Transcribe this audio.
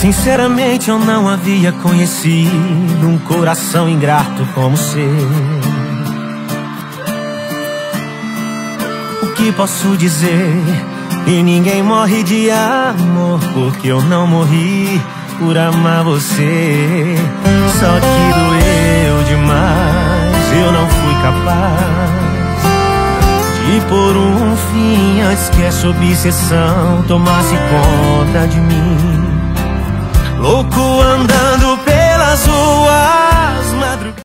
Sinceramente eu não havia conhecido um coração ingrato como seu. O que posso dizer? E ninguém morre de amor porque eu não morri por amar você. Só que doeu demais, eu não fui capaz de pôr um fim antes que essa obsessão tomasse conta de mim. Louco ruas